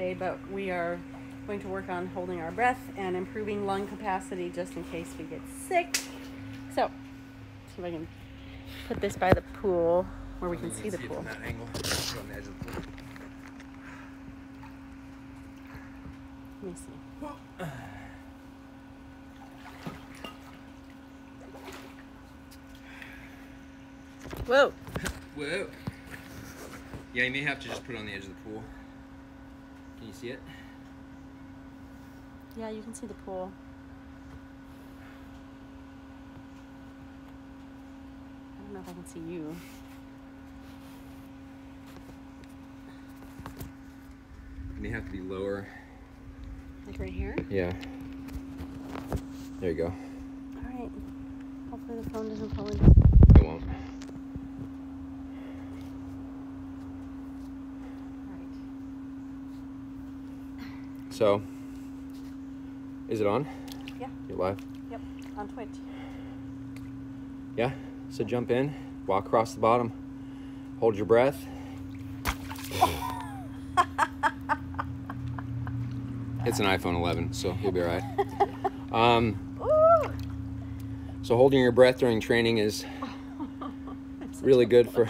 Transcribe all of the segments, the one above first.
today, but we are going to work on holding our breath and improving lung capacity just in case we get sick. So, see if I can put this by the pool where we can see the it pool. from that angle. On the edge of the pool. Let me see. Whoa. Whoa. Yeah, you may have to just put it on the edge of the pool. Can you see it? Yeah, you can see the pool. I don't know if I can see you. You have to be lower. Like right here? Yeah. There you go. All right. Hopefully the phone doesn't fall in. It won't. All right. So, is it on? Yeah. You're live? Yep. On Twitch. Yeah. So jump in, walk across the bottom, hold your breath. it's an iPhone 11, so you'll be all right. Um, so holding your breath during training is really good for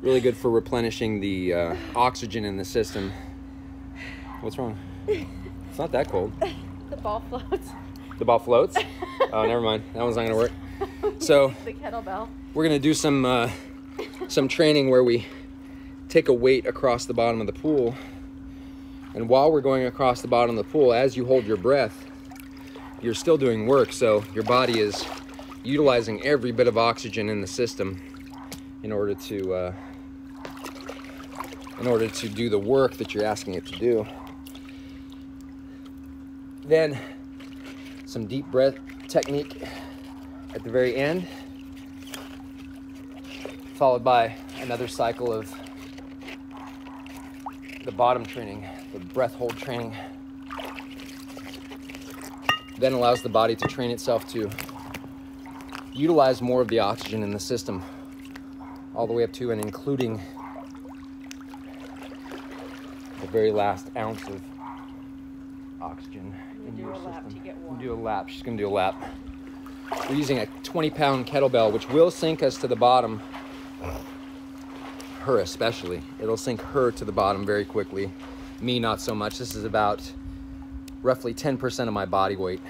really good for replenishing the uh, oxygen in the system. What's wrong? It's not that cold. the ball floats. The ball floats. Oh, never mind. That one's not gonna work. So the kettlebell. we're gonna do some uh, some training where we take a weight across the bottom of the pool, and while we're going across the bottom of the pool, as you hold your breath, you're still doing work. So your body is utilizing every bit of oxygen in the system in order to uh, in order to do the work that you're asking it to do. Then some deep breath technique at the very end, followed by another cycle of the bottom training, the breath hold training. Then allows the body to train itself to utilize more of the oxygen in the system, all the way up to and including the very last ounce of oxygen in do your a lap system. to get We'll warm. do a lap. She's gonna do a lap. We're using a 20 pound kettlebell, which will sink us to the bottom. Her especially. It'll sink her to the bottom very quickly. Me, not so much. This is about roughly 10% of my body weight.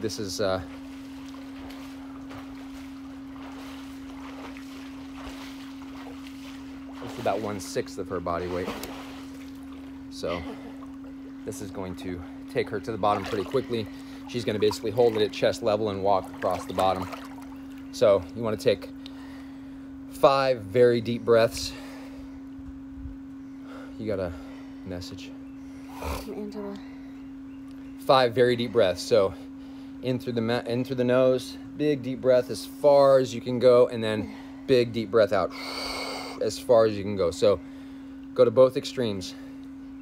This is, uh, this is about one sixth of her body weight. So, this is going to take her to the bottom pretty quickly. She's going to basically hold it at chest level and walk across the bottom. So you want to take five very deep breaths. You got a message. From Angela. Five very deep breaths. So in through the in through the nose, big deep breath as far as you can go, and then big deep breath out as far as you can go. So go to both extremes.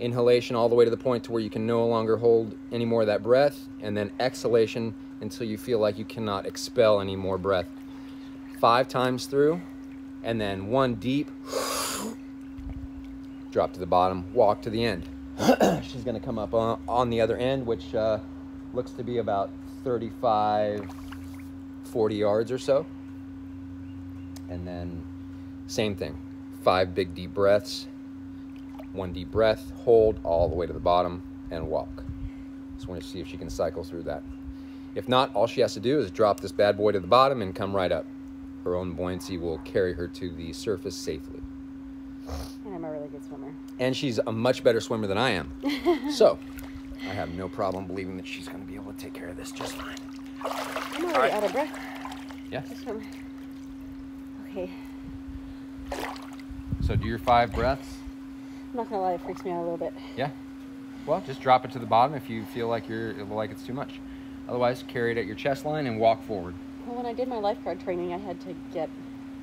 Inhalation all the way to the point to where you can no longer hold any more of that breath, and then exhalation until you feel like you cannot expel any more breath. Five times through, and then one deep. Drop to the bottom, walk to the end. She's gonna come up on, on the other end, which uh, looks to be about 35, 40 yards or so. And then, same thing. Five big deep breaths. One deep breath, hold all the way to the bottom, and walk. Just want to see if she can cycle through that. If not, all she has to do is drop this bad boy to the bottom and come right up. Her own buoyancy will carry her to the surface safely. And I'm a really good swimmer. And she's a much better swimmer than I am. so, I have no problem believing that she's going to be able to take care of this just fine. I'm already out of breath. Yeah. Okay. So, do your five breaths. I'm not gonna lie, it freaks me out a little bit. Yeah. Well, just drop it to the bottom if you feel like you're like it's too much. Otherwise, carry it at your chest line and walk forward. Well, when I did my lifeguard training, I had to get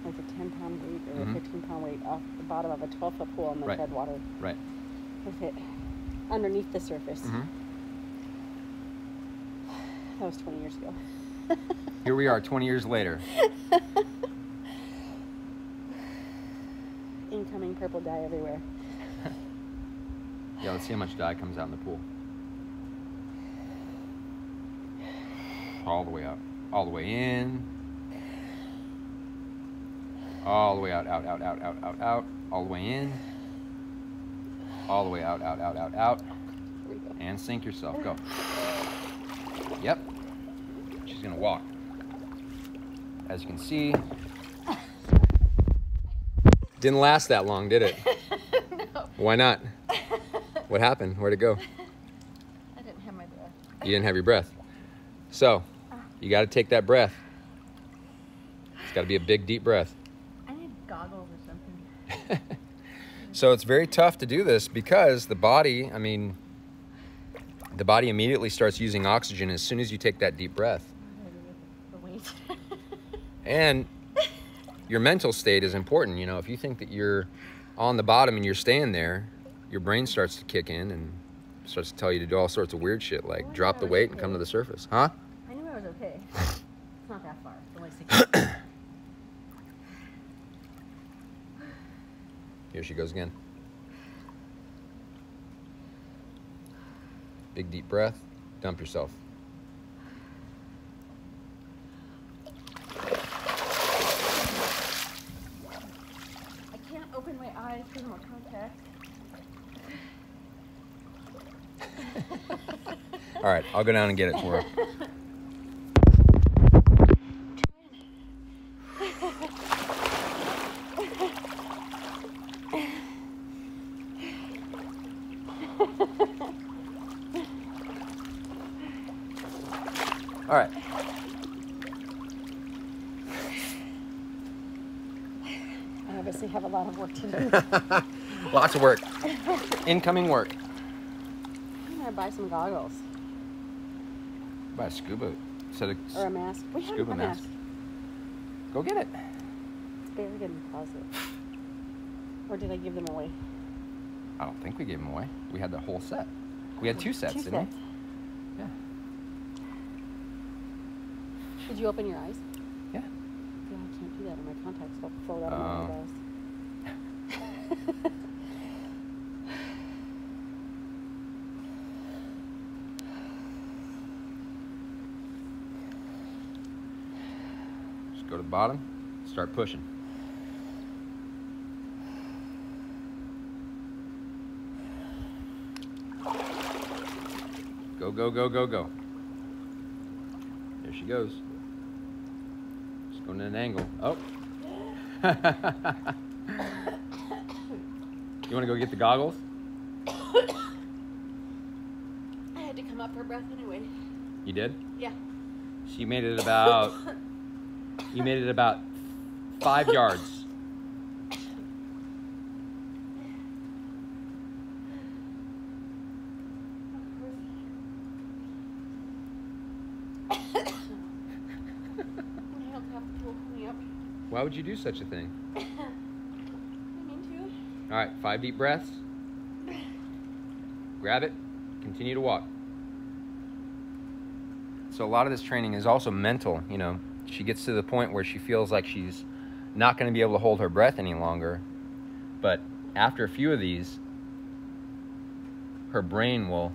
like a 10 pound weight or Mhm. a 15 pound weight off the bottom of a 12 foot pool and then Right. water Right. with it underneath the surface. hmm That was 20 years ago. Here we are, 20 years later. Incoming purple dye everywhere. Yeah, let's see how much dye comes out in the pool. All the way out. All the way in. All the way out, out, out, out, out, out, out. All the way in. All the way out, out, out, out, out. Here we go. And sink yourself. Go. Yep. She's gonna walk. As you can see, didn't last that long, did it? no. Why not? What happened? Where'd it go? I didn't have my breath. You didn't have your breath. So, ah. you got to take that breath. It's got to be a big, deep breath. I need goggles or something. So it's very tough to do this because the body, I mean, the body immediately starts using oxygen as soon as you take that deep breath. And your mental state is important. You know, if you think that you're on the bottom and you're staying there, your brain starts to kick in and starts to tell you to do all sorts of weird shit like Well, drop the weight and okay. come to the surface. Huh? I knew I was okay. It's not that far. Here she goes again. Big deep breath. Dump yourself. I can't open my eyes because I'm on contact. All right, I'll go down and get it for her. All right. I obviously have a lot of work to do. Lots of work. Incoming work. I'm gonna buy some goggles Buy a scuba set of or a mask. We have scuba a mask. mask. Go get it. It's buried in the closet. Or did I give them away? I don't think we gave them away. We had the whole set. We had two sets, Two didn't sets. we? Yeah. Did you open your eyes? Yeah. Yeah, I can't do that, or my contacts I'll float out of my Oh. go to the bottom, start pushing. Go, go, go, go, go. There she goes. Just going at an angle. Oh. you want to go get the goggles? I had to come up for breath anyway. You did? Yeah. She made it about. You made it about five yards. Why would you do such a thing? All right, five deep breaths. Grab it, continue to walk. So, a lot of this training is also mental. You know, she gets to the point where she feels like she's not going to be able to hold her breath any longer. But after a few of these, her brain will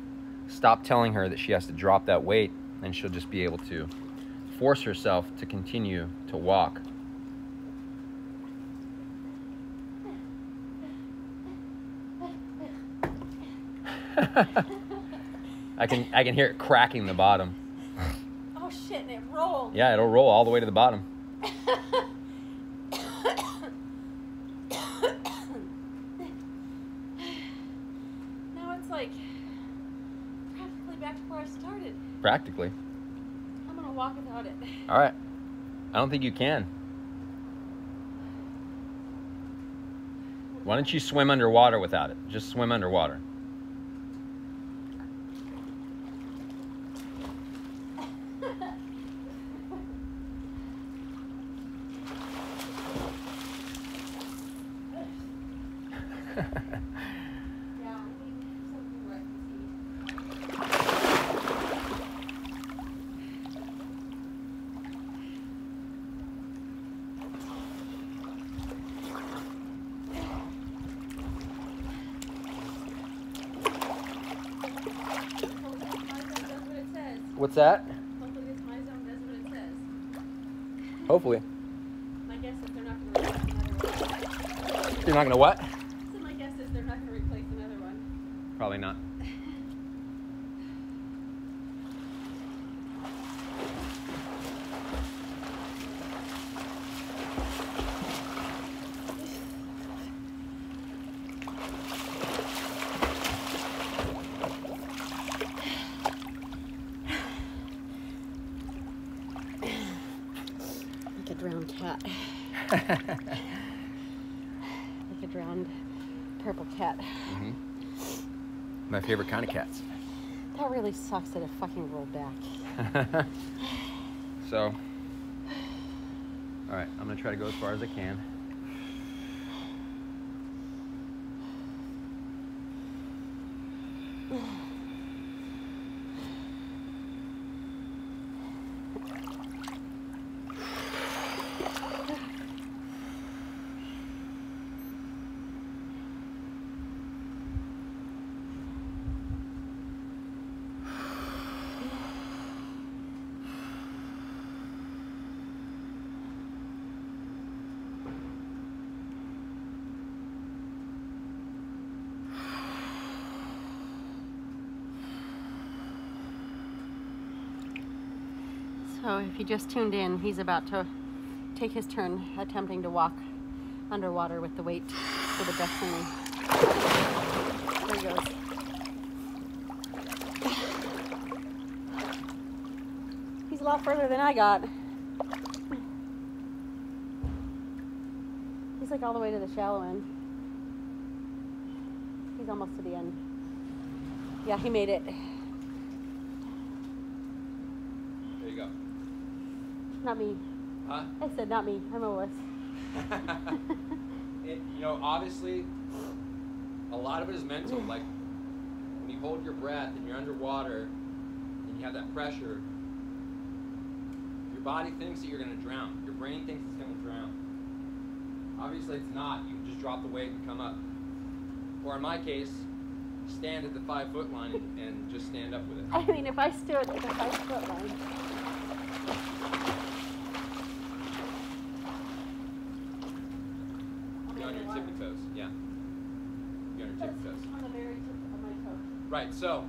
stop telling her that she has to drop that weight and she'll just be able to force herself to continue to walk. I can I can hear it cracking the bottom. To. Shit, and it rolled. Yeah, it'll roll all the way to the bottom. now it's like practically back to where I started. Practically. I'm gonna walk without it. All right. I don't think you can. Why don't you swim underwater without it? Just swim underwater. Yeah, I need something where I can see. What's that? Hopefully this my zone does what it says. Hopefully. My guess is they're not going to replace another one. You're not gonna what? Like a drowned purple cat. Mm-hmm. My favorite kind of cats. That really sucks that it fucking rolled back. so, all right, I'm gonna try to go as far as I can. So if you just tuned in, he's about to take his turn attempting to walk underwater with the weight for the destiny. There he goes. He's a lot further than I got. He's like all the way to the shallow end. He's almost to the end. Yeah, he made it. There you go. Not me. Huh? I said not me. I'm a wuss. it, you know, obviously, a lot of it is mental. Like when you hold your breath and you're underwater and you have that pressure, your body thinks that you're going to drown. Your brain thinks it's going to drown. Obviously, it's not. You just drop the weight and come up. Or in my case, stand at the five foot line and, and just stand up with it. I mean, if I stood at the five foot line, Be on your tippy toes. Yeah. Be on the very tip of my toe. Right, so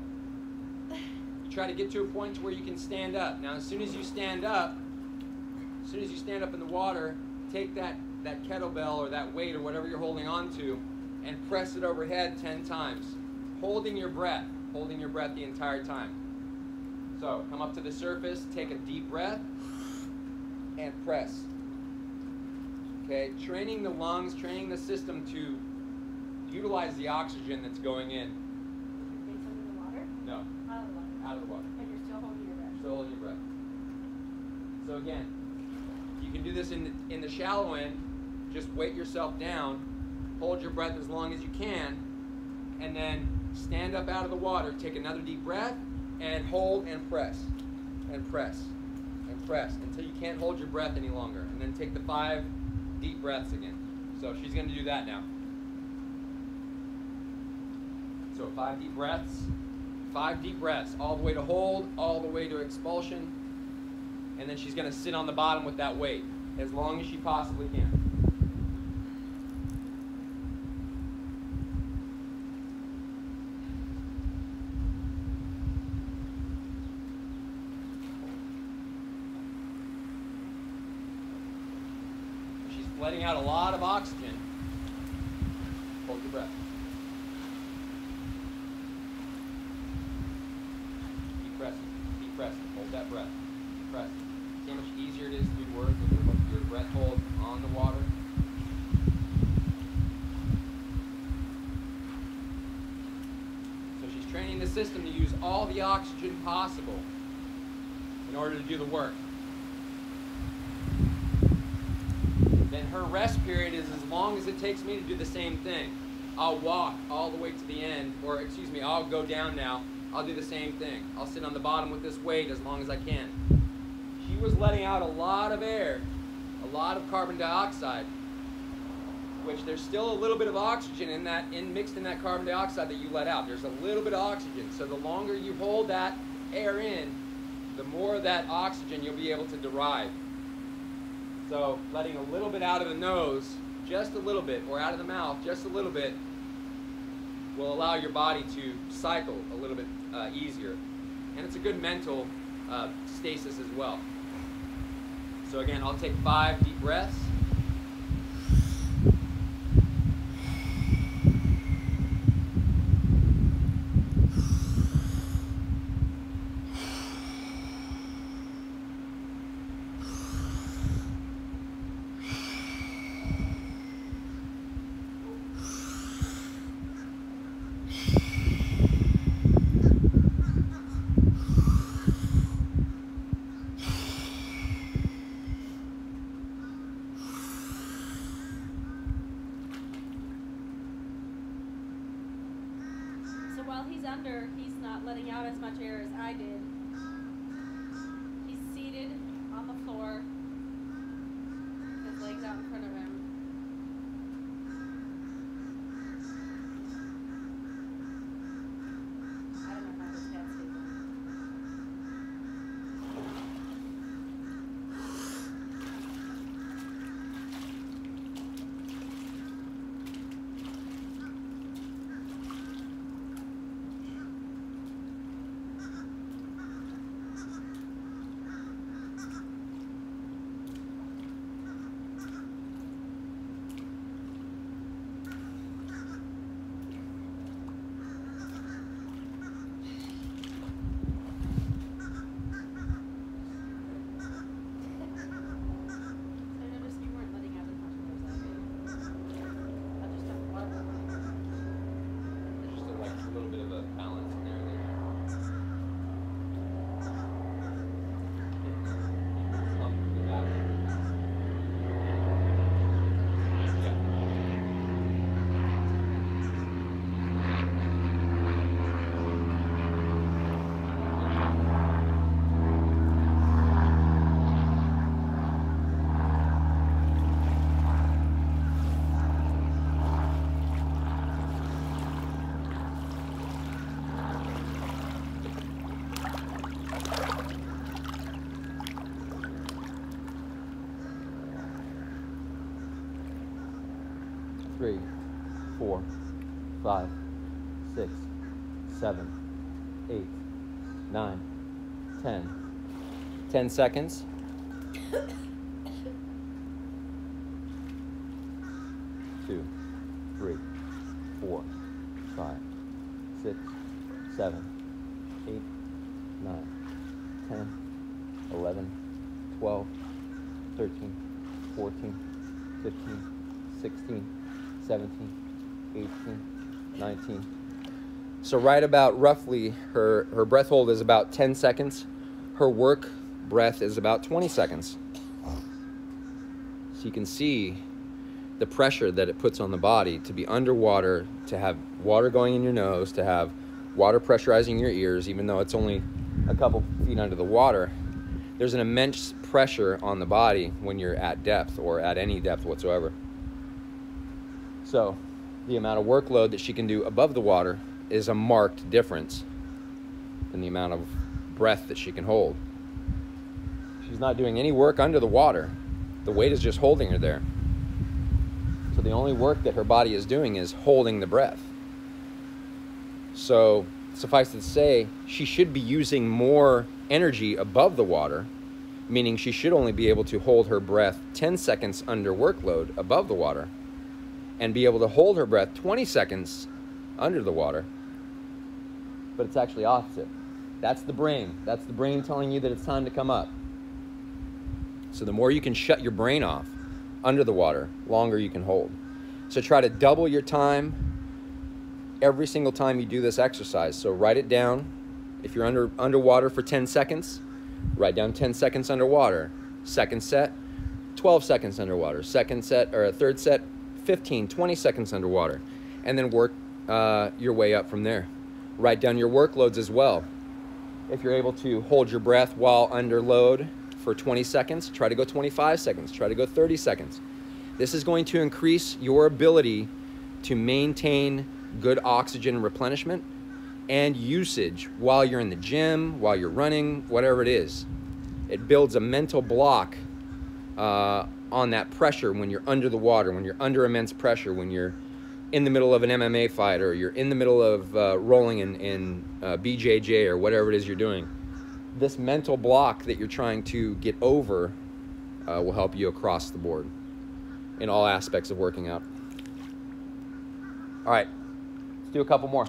try to get to a point to where you can stand up. Now, as soon as you stand up, as soon as you stand up in the water, take that, that kettlebell or that weight or whatever you're holding on to and press it overhead 10 times, holding your breath, holding your breath the entire time. So come up to the surface, take a deep breath, and press. Okay, training the lungs, training the system to utilize the oxygen that's going in. Face under the water, No, out of the water, out of the water. and you're still holding your breath. Still holding your breath. So again, you can do this in the, in the shallow end. Just weight yourself down, hold your breath as long as you can, and then stand up out of the water. Take another deep breath, and hold and press, and press, and press until you can't hold your breath any longer. And then take the five deep breaths again. So she's going to do that now. So five deep breaths. Five deep breaths, all the way to hold, all the way to expulsion. And then she's going to sit on the bottom with that weight as long as she possibly can. She's letting out a lot of oxygen. Hold your breath. Keep pressing. Keep pressing. Hold that breath. Keep pressing. See how much easier it is to do work with your, your breath hold on the water? So she's training the system to use all the oxygen possible in order to do the work. Then her rest period is as long as it takes me to do the same thing. I'll walk all the way to the end, or excuse me, I'll go down now. I'll do the same thing. I'll sit on the bottom with this weight as long as I can. She was letting out a lot of air, a lot of carbon dioxide, which there's still a little bit of oxygen in that, in mixed in that carbon dioxide that you let out. There's a little bit of oxygen. So the longer you hold that air in, the more that oxygen you'll be able to derive. So letting a little bit out of the nose, just a little bit, or out of the mouth, just a little bit, will allow your body to cycle a little bit uh, easier. And it's a good mental uh, stasis as well. So again, I'll take five deep breaths. So while he's under, he's not letting out as much air as I did. He's seated on the floor, his legs out in front of him. I don't know how his head stays on. So I noticed you weren't letting out as much air as I did. I just don't water. Just a, like, a little bit of a balance in there. Slump in the back. Yeah. Three, four, five, six, seven, eight, nine, ten. Ten seconds. right about roughly her her breath hold is about 10 seconds. Her work breath is about 20 seconds. So you can see the pressure that it puts on the body to be underwater, to have water going in your nose, to have water pressurizing your ears, even though it's only a couple feet under the water. There's an immense pressure on the body when you're at depth or at any depth whatsoever. So, the amount of workload that she can do above the water is a marked difference in the amount of breath that she can hold. She's not doing any work under the water. The weight is just holding her there. So, the only work that her body is doing is holding the breath. So, suffice to say, she should be using more energy above the water, meaning she should only be able to hold her breath 10 seconds under workload above the water and be able to hold her breath 20 seconds under the water. But it's actually opposite. That's the brain. That's the brain telling you that it's time to come up. So the more you can shut your brain off under the water, longer you can hold. So try to double your time every single time you do this exercise. So write it down. If you're under underwater for 10 seconds, write down 10 seconds underwater. Second set, 12 seconds underwater. Second set or a third set, 15, 20 seconds underwater, and then work uh, your way up from there. Write down your workloads as well. If you're able to hold your breath while under load for 20 seconds, try to go 25 seconds, try to go 30 seconds. This is going to increase your ability to maintain good oxygen replenishment and usage while you're in the gym, while you're running, whatever it is. It builds a mental block uh, on that pressure when you're under the water, when you're under immense pressure, when you're in the middle of an MMA fight or you're in the middle of uh, rolling in, in uh, BJJ or whatever it is you're doing. This mental block that you're trying to get over uh, will help you across the board in all aspects of working out. All right, let's do a couple more.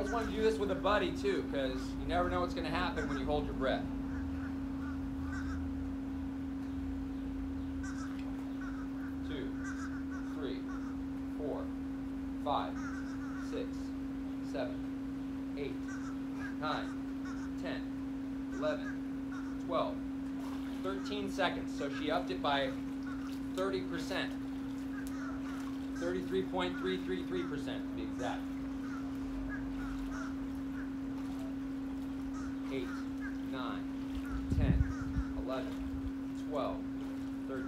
You want to do this with a buddy too, because you never know what's going to happen when you hold your breath. Two, three, four, five, six, seven, eight, nine, ten, eleven, twelve, thirteen seconds. So she upped it by 30%. 33.333% to be exact. eight, nine, 10, 11, 12, 13,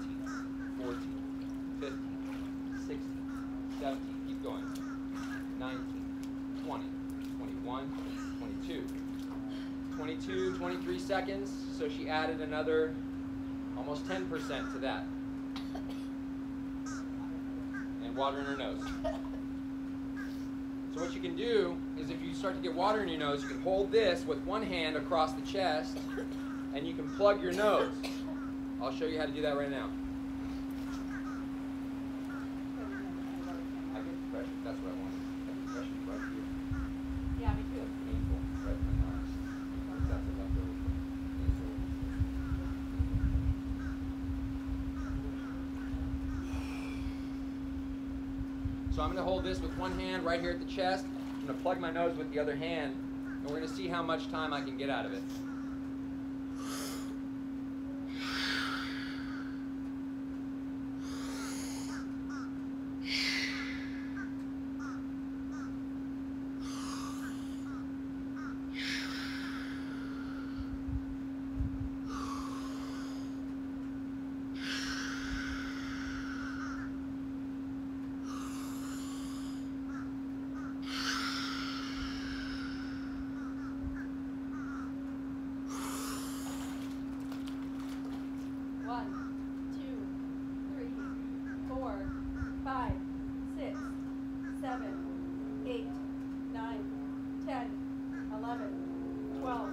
14, 15, 16, 17, keep going, 19, 20, 21, 22, 22, 23 seconds, so she added another almost 10% to that. And water in her nose. So what you can do is if you start to get water in your nose, you can hold this with one hand across the chest and you can plug your nose. I'll show you how to do that right now. I get pressure. That's what I want. I get pressure right here. Yeah, me too. Painful. Right in my arms. That's a leftover. So I'm going to hold this with one hand right here at the chest. I'm to plug my nose with the other hand, and we're going to see how much time I can get out of it. One, two, three, four, five, six, seven, eight, nine, ten, eleven, twelve,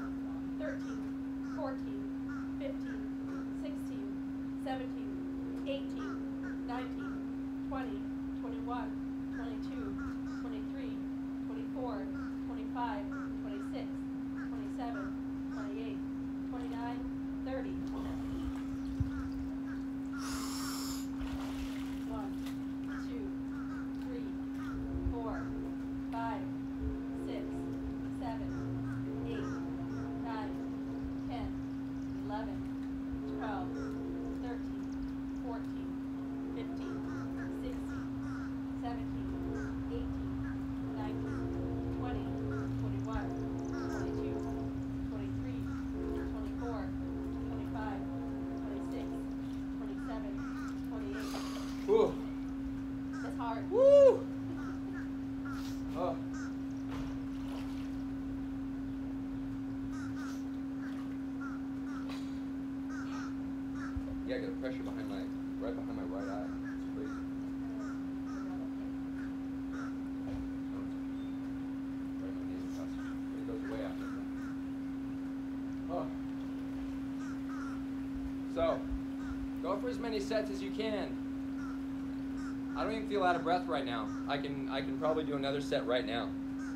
thirteen, fourteen, fifteen, sixteen, seventeen, eighteen, nineteen, twenty, twenty-one, twenty-two, twenty-three, twenty-four, twenty-five, twenty-six, twenty-seven, twenty-eight, twenty-nine, thirty. One, two, three, four, five, six, seven, eight, nine, ten, eleven, twelve, thirteen, fourteen, fifteen, sixteen, seventeen, eighteen, nineteen, twenty, twenty-one, twenty-two, twenty-three, twenty-four, twenty-five, twenty-six, twenty-seven, twenty-eight. Whew. That's hard. Woo! Oh. Yeah, I got pressure behind my, right behind my right eye. Oh. So, go for as many sets as you can. I don't even feel out of breath right now. I can I can probably do another set right now.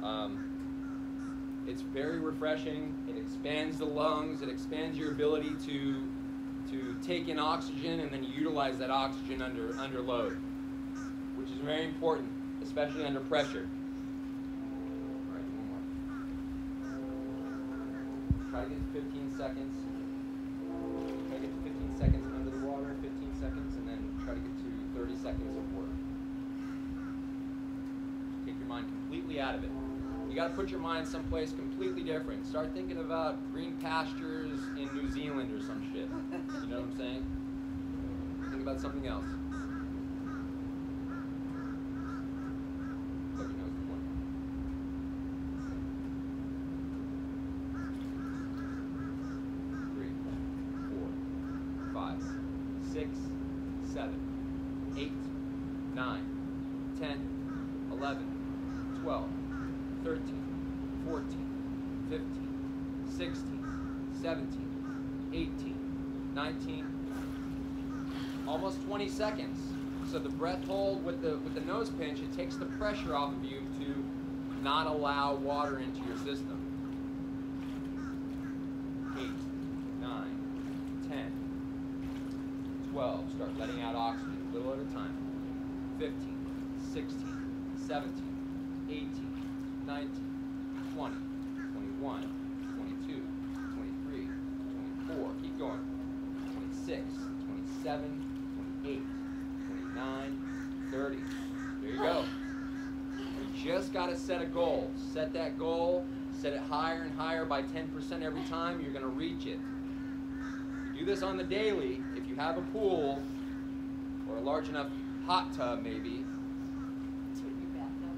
Um, it's very refreshing. It expands the lungs. It expands your ability to take in oxygen and then utilize that oxygen under under load, which is very important, especially under pressure. All right, one more. Try to get to 15 seconds. Try to get to 15 seconds under the water, 15 seconds, and then try to get to 30 seconds of work. Take your mind completely out of it. You got to put your mind someplace completely different. Start thinking about green pastures in New Zealand or some shit. You know what I'm saying? Think about something else. Plug your nose to one. Three, four, five, six, seven, eight, nine, ten, eleven, twelve, thirteen, fourteen, fifteen, sixteen, seventeen, eighteen, nineteen, almost 20 seconds. So the breath hold with the with the nose pinch, it takes the pressure off of you to not allow water into your system. Eight, nine, 10, 12. Start letting out oxygen a little at a time. 15, 16, 17, 18, 19, 20, 21, 22, 23, 24. Keep going. 26, 27, 28, 29, 30. There you go. You just got to set a goal. Set that goal, set it higher and higher by 10% every time. You're going to reach it. You do this on the daily. If you have a pool or a large enough hot tub, maybe,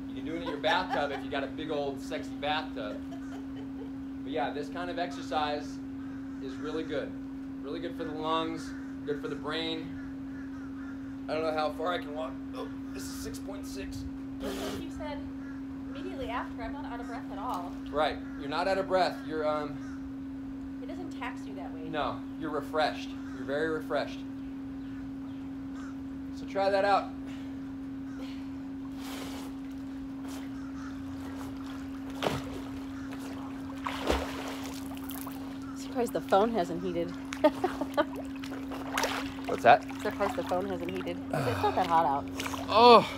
you can do it in your bathtub if you got a big old sexy bathtub. But yeah, this kind of exercise is really good. Really good for the lungs, good for the brain. I don't know how far I can walk. Oh, this is 6.6. You said immediately after, I'm not out of breath at all. Right. You're not out of breath. You're um It doesn't tax you that way. no, you're refreshed. You're very refreshed. So try that out. Surprised the phone hasn't heated. What's that? Surprised the phone hasn't heated. It's not that hot out. Oh.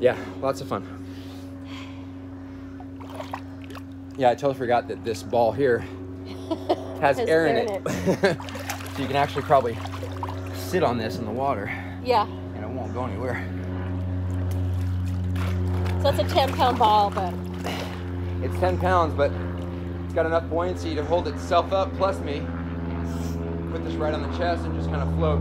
Yeah, lots of fun. Yeah, I totally forgot that this ball here has, air, in it. so you can actually probably sit on this in the water Yeah. and it won't go anywhere. So it's a 10 pound ball, but It's 10 pounds, but it's got enough buoyancy to hold itself up, plus me. Put this right on the chest and just kind of float.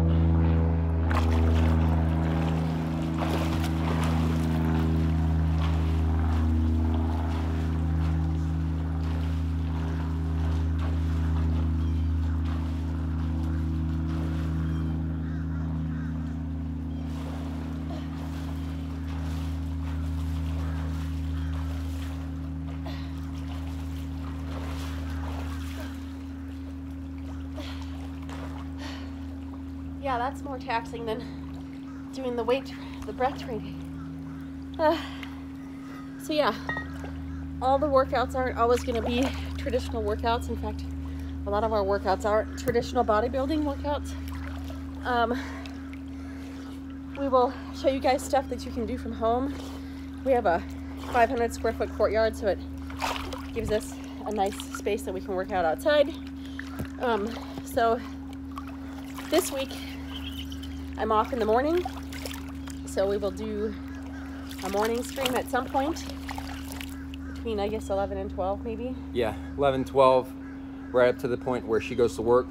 Yeah, that's more taxing than doing the weight, the breath training. Uh, so yeah, all the workouts aren't always going to be traditional workouts. In fact, a lot of our workouts aren't traditional bodybuilding workouts. Um, we will show you guys stuff that you can do from home. We have a 500 square foot courtyard, so it gives us a nice space that we can work out outside. Um, so this week I'm off in the morning, so we will do a morning stream at some point between I guess 11 and 12 maybe. Yeah, 11, 12, right up to the point where she goes to work.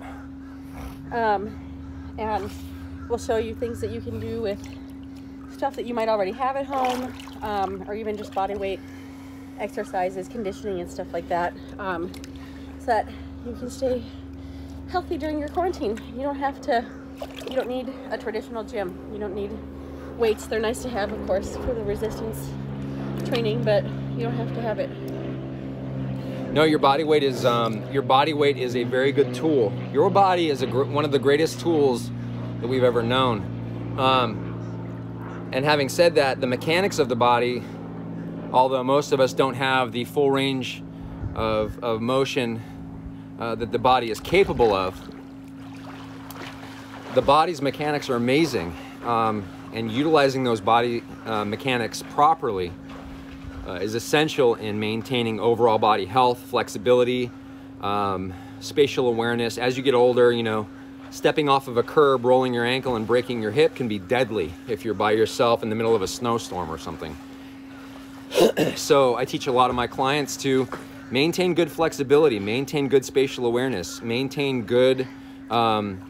Um, and we'll show you things that you can do with stuff that you might already have at home, um, or even just body weight exercises, conditioning, and stuff like that, um, so that you can stay healthy during your quarantine. You don't have to, you don't need a traditional gym. You don't need weights. They're nice to have, of course, for the resistance training, but you don't have to have it. No, your body weight is um, your body weight is a very good tool. Your body is a one of the greatest tools that we've ever known. Um, and having said that, the mechanics of the body, although most of us don't have the full range of, of motion uh, that the body is capable of, the body's mechanics are amazing. Um, and utilizing those body uh, mechanics properly uh, is essential in maintaining overall body health, flexibility, um, spatial awareness. As you get older, you know, stepping off of a curb, rolling your ankle, and breaking your hip can be deadly if you're by yourself in the middle of a snowstorm or something. so I teach a lot of my clients to maintain good flexibility, maintain good spatial awareness, maintain good um,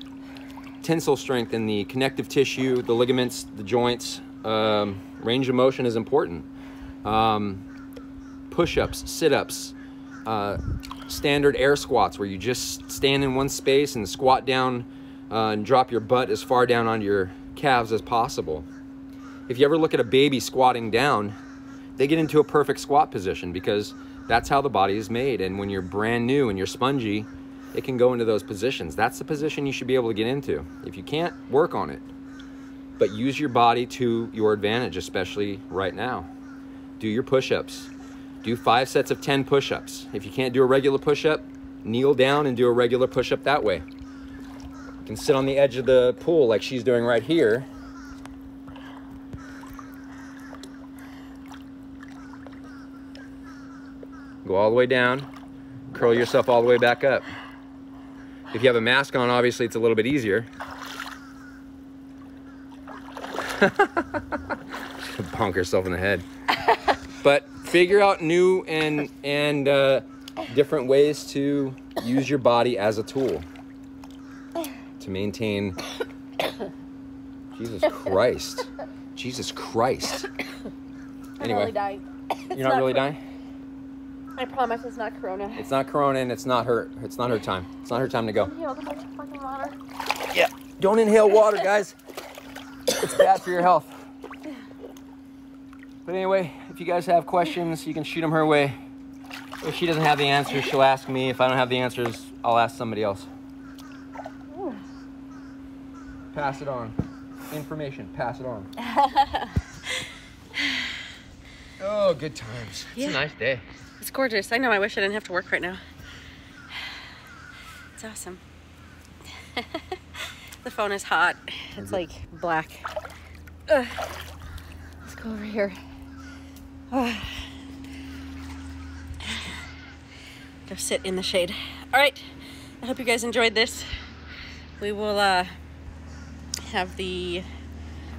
tensile strength in the connective tissue, the ligaments, the joints. Um, range of motion is important. Um, push-ups, sit-ups, uh, standard air squats where you just stand in one space and squat down uh, and drop your butt as far down onto your calves as possible. If you ever look at a baby squatting down, they get into a perfect squat position because that's how the body is made. And when you're brand new and you're spongy, it can go into those positions. That's the position you should be able to get into. If you can't, work on it. But use your body to your advantage, especially right now. Do your push ups. Do five sets of 10 push ups. If you can't do a regular push up, kneel down and do a regular push up that way. You can sit on the edge of the pool like she's doing right here. Go all the way down, curl yourself all the way back up. If you have a mask on, obviously it's a little bit easier. Bonk herself in the head. but figure out new and and uh, different ways to use your body as a tool to maintain. Jesus Christ. Jesus Christ. Anyway, really you're not really dying. I promise it's not Corona. It's not Corona, and it's not her. It's not her time. It's not her time to go. Inhaled a bunch fucking water. Yeah. Don't inhale water, guys. It's bad for your health. But anyway, if you guys have questions, you can shoot them her way. If she doesn't have the answers, she'll ask me. If I don't have the answers, I'll ask somebody else. Ooh. Pass it on. Information, pass it on. oh, good times. It's Yeah. a nice day. It's gorgeous. I know. I wish I didn't have to work right now. It's awesome. the phone is hot. It's like black. Ugh. Let's go over here. Ugh. Go sit in the shade. All right. I hope you guys enjoyed this. We will uh, have the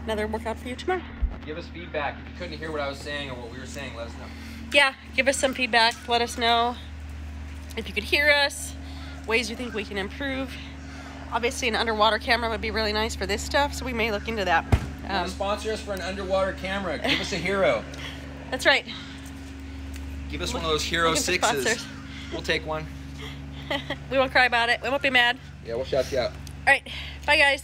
another workout for you tomorrow. Give us feedback. If you couldn't hear what I was saying or what we were saying, let us know. Yeah, give us some feedback. Let us know if you could hear us, ways you think we can improve. Obviously, an underwater camera would be really nice for this stuff, so we may look into that. Um, sponsor us for an underwater camera? Give us a hero. that's right. Give us one of those Hero Sixes. We'll take one. we won't cry about it. We won't be mad. Yeah, we'll shout you out. All right. Bye, guys.